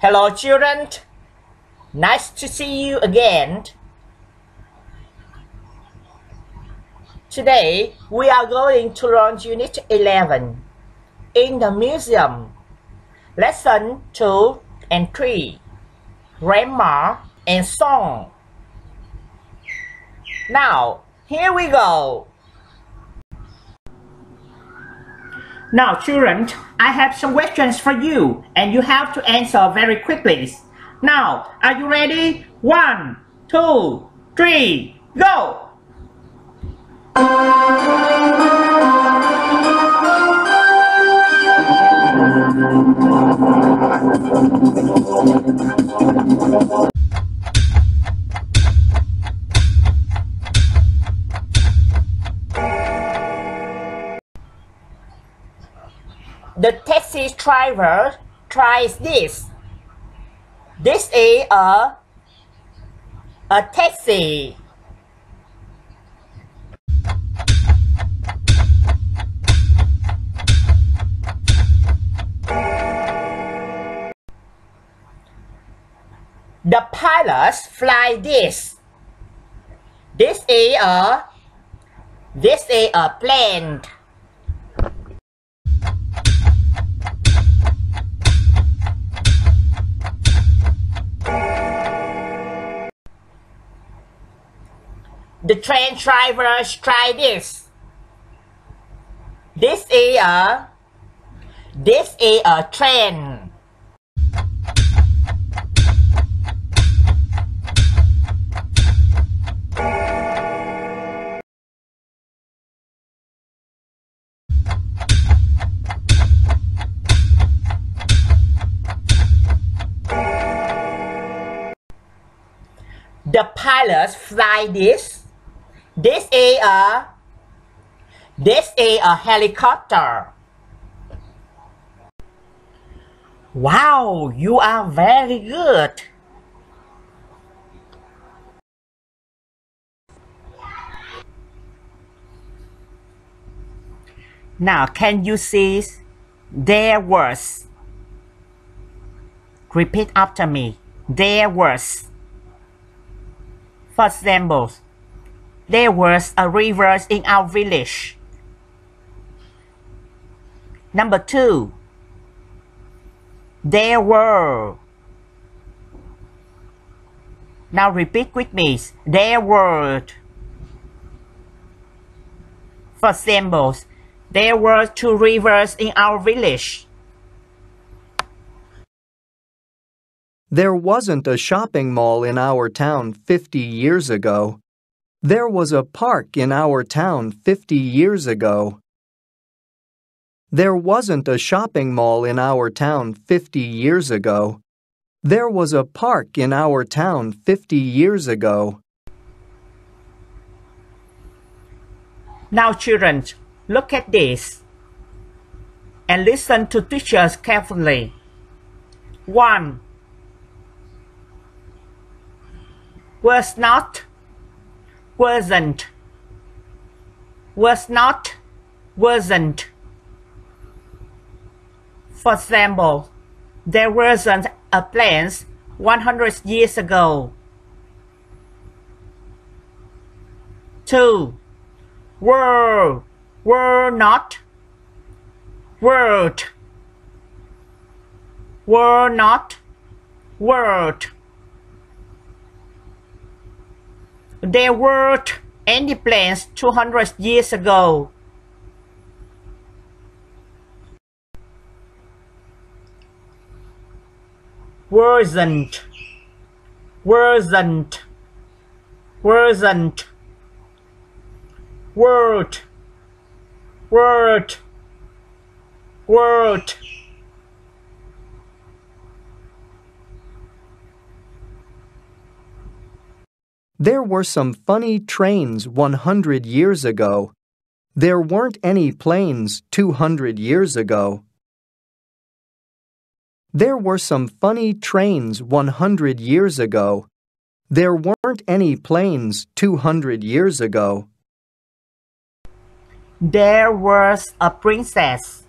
Hello children, nice to see you again. Today we are going to learn Unit 11 in the museum. Lesson 2 and 3 Grammar and Song. Now, here we go. Now, children, I have some questions for you, and you have to answer very quickly. Now, are you ready? One, two, three, go! The taxi driver tries this. This is a a taxi. The pilots fly this. This is a this is a plane. The train drivers try this. This is a this is a train. The pilots fly this. This is a uh, this is a uh, helicopter. Wow, you are very good. Now, can you see their words? Repeat after me. Their words. For example, there was a river in our village. Number two, there were. Now repeat with me. There were. For example, there were two rivers in our village. There wasn't a shopping mall in our town 50 years ago. There was a park in our town 50 years ago. There wasn't a shopping mall in our town 50 years ago. There was a park in our town 50 years ago. Now, children, look at this and listen to teachers carefully. 1. Was not, wasn't, was not, wasn't. For example, there wasn't a plane 100 years ago. 2. Were, were not, word, were not, word. There weren't any planes 200 years ago. Wasn't, wasn't, wasn't. Word, word, word. There were some funny trains 100 years ago. There weren't any planes 200 years ago. There were some funny trains 100 years ago. There weren't any planes 200 years ago. There was a princess.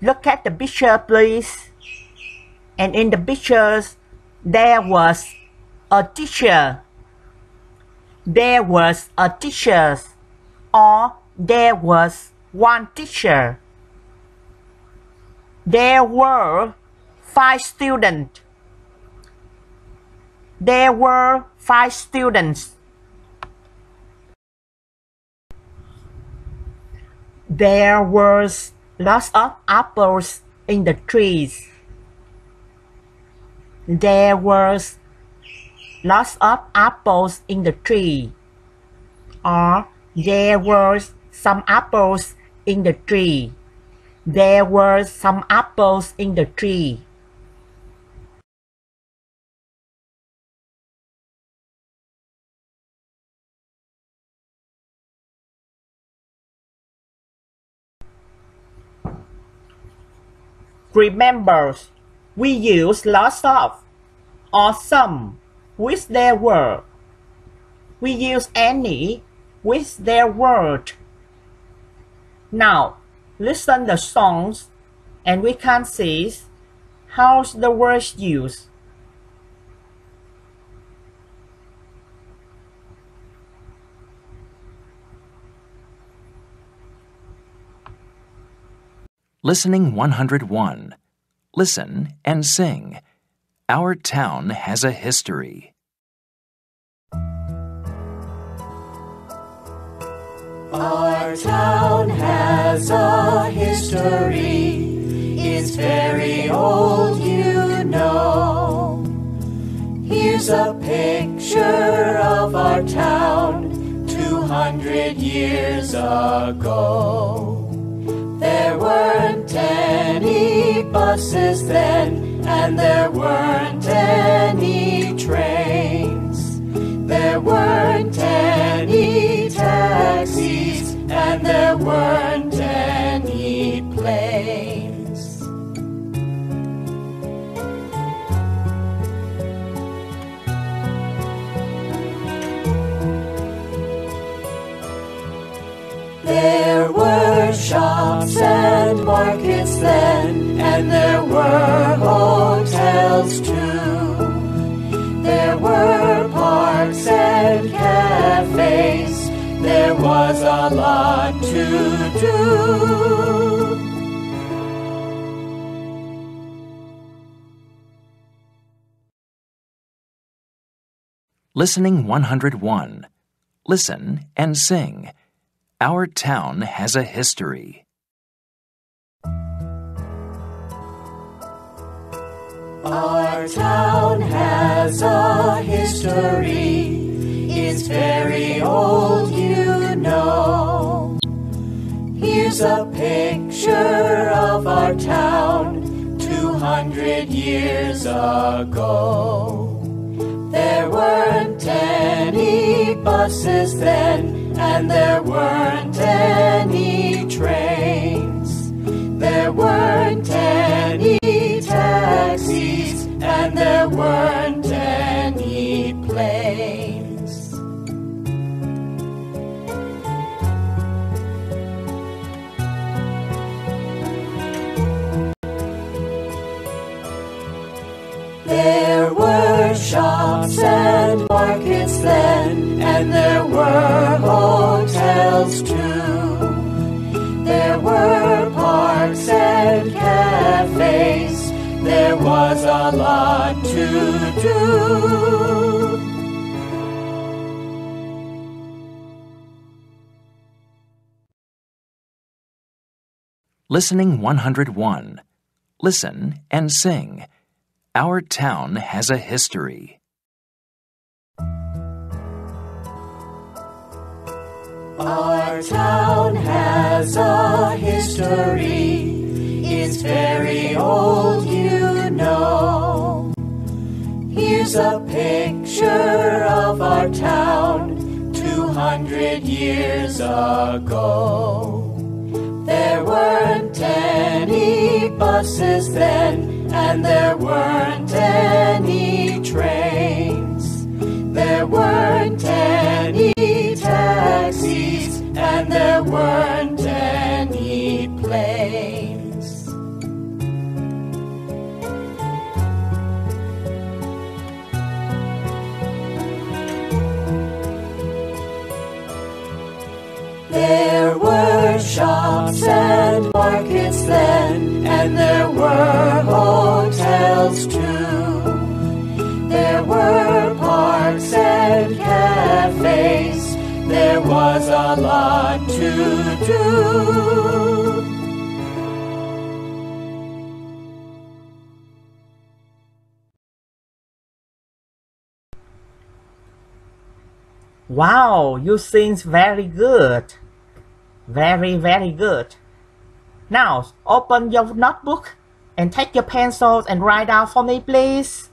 Look at the picture, please. And in the pictures, there was a teacher. There was a teacher, or there was one teacher. There were five students. There were five students. There was lots of apples in the trees. There was lots of apples in the tree. Or there were some apples in the tree. There were some apples in the tree. Remember, we use lots of or some with their word. We use any with their word. Now, listen the songs and we can see how the words used. Listening 101. Listen and sing. Our town has a history. Our town has a history. It's very old, you know. Here's a picture of our town 200 years ago. There weren't any buses then, and there weren't any trains. There weren't any taxis, and there weren't any planes. There were shops and markets then, and there were hotels too. There were parks and cafes, there was a lot to do. Listening 101. Listen and sing. Our town has a history. Our town has a history. It's very old, you know. Here's a picture of our town 200 years ago. There weren't any buses then, and there weren't any trains. There weren't any taxis, and there weren't any planes. There were shops and markets then, and there were hotels too. Do. Listening 101. Listen and sing. Our town has a history. Our town has a history. It's very old, you know. Here's a picture of our town 200 years ago. There weren't any buses then, and there weren't any trains. There weren't any taxis, and there weren't any planes. And markets then, and there were hotels too. There were parks and cafes, there was a lot to do. Wow, you sing very good. Very, very good. Now, open your notebook and take your pencils and write down for me, please.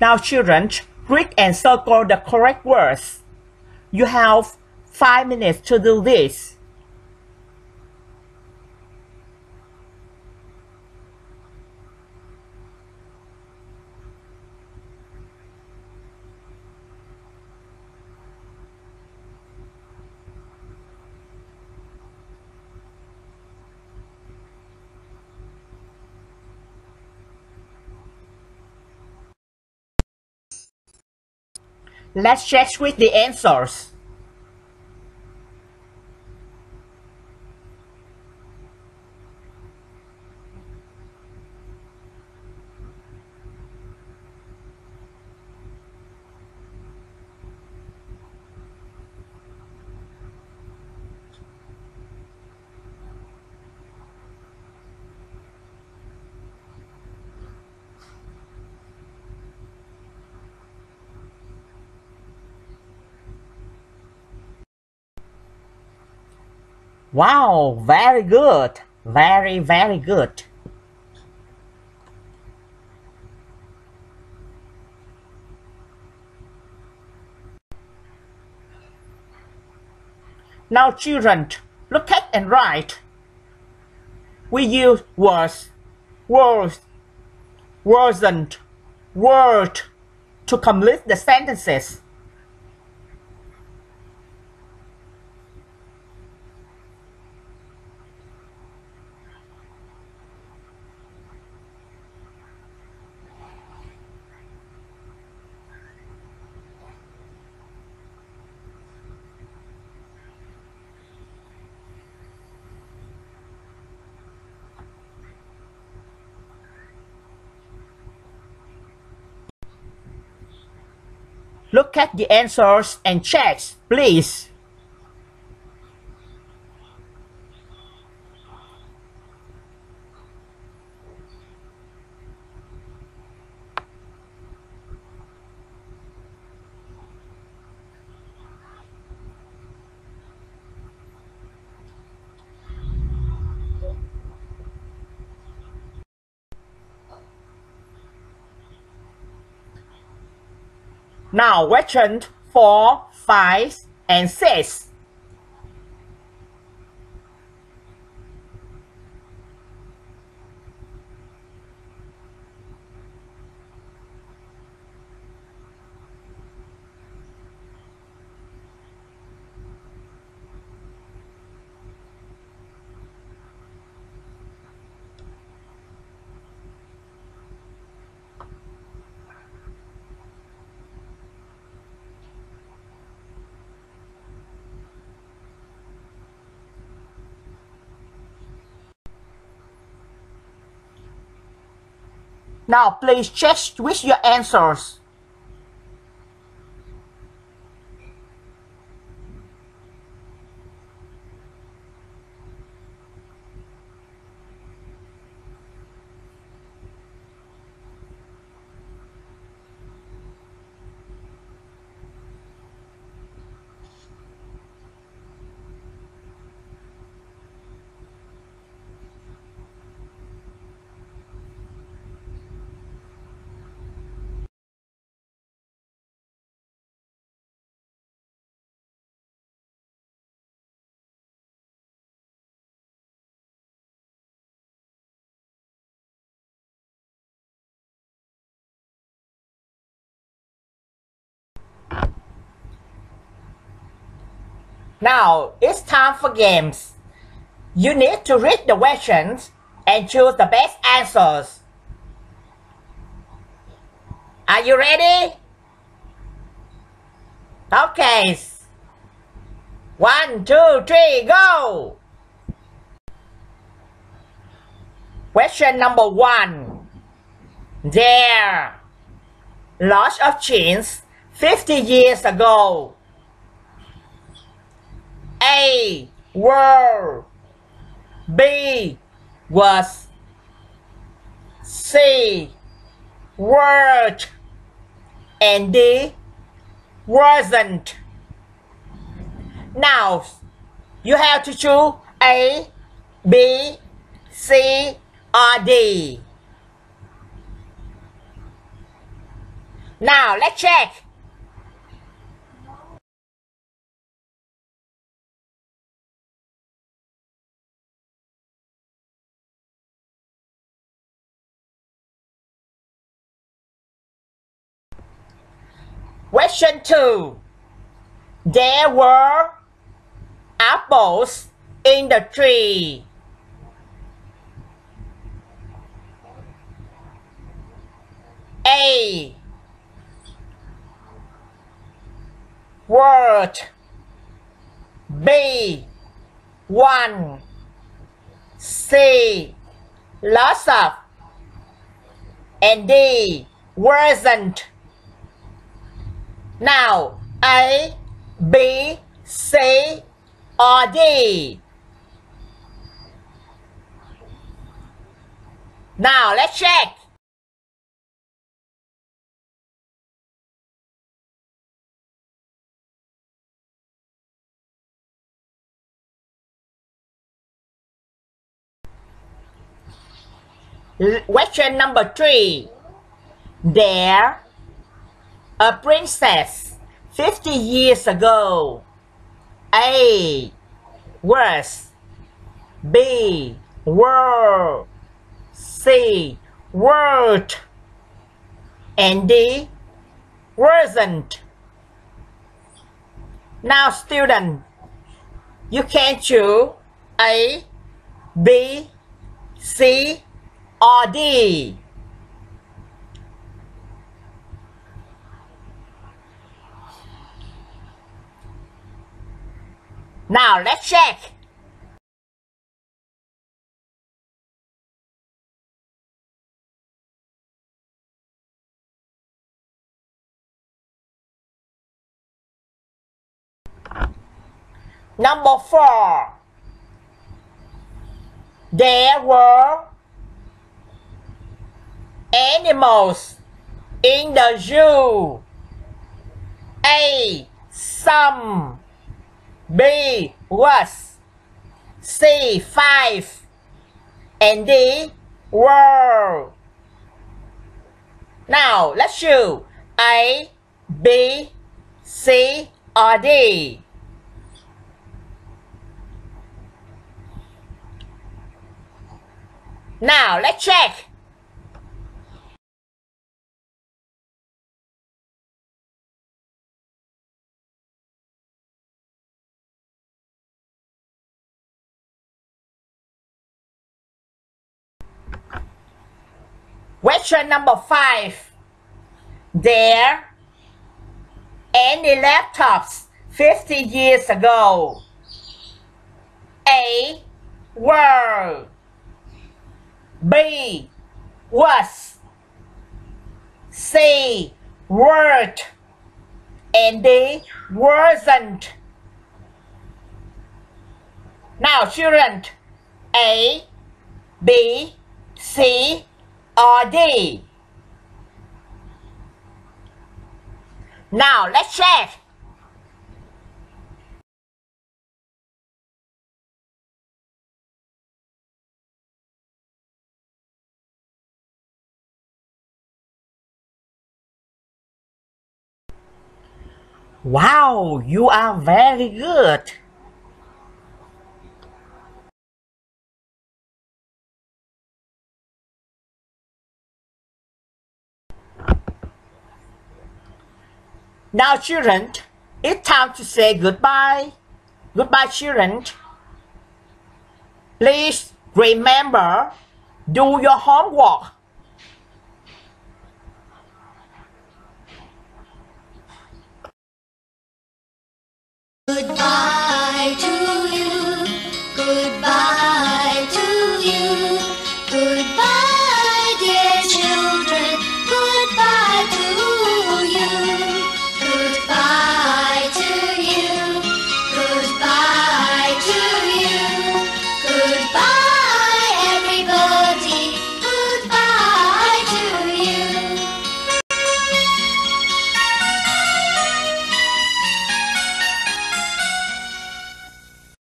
Now, children, read and circle the correct words. You have five minutes to do this. Let's check with the answers. Wow, very good. Very, very good. Now children, look at and write. We use was, was, wasn't, word to complete the sentences. Look at the answers and check, please. Now question 4, 5 and 6. Now please check with your answers. Now it's time for games. You need to read the questions and choose the best answers. Are you ready? Okay. One, two, three, go! Question number one. There lots of chains 50 years ago. A were B was C word and D wasn't. Now you have to choose A, B, C, or D. Now let's check. Question 2. There were apples in the tree. A. Word. B. One. C. Lots of. And D. Wasn't. Now, A, B, C, or D? Now, let's check. Question number three. There a princess 50 years ago. A was B World. C World. and D wasn't. Now student, you can choose A, B, C or D. Now let's check. Number four. There were animals in the zoo. A. Some B was C five and D were now let's choose A B C or D. Now let's check Question number five. There any laptops 50 years ago? A. Were. B. Was. C. Word. And D. Wasn't. Now children. A. B. C or D? Now let's check. Wow, you are very good. Now children, it's time to say goodbye. Goodbye children. Please remember, do your homework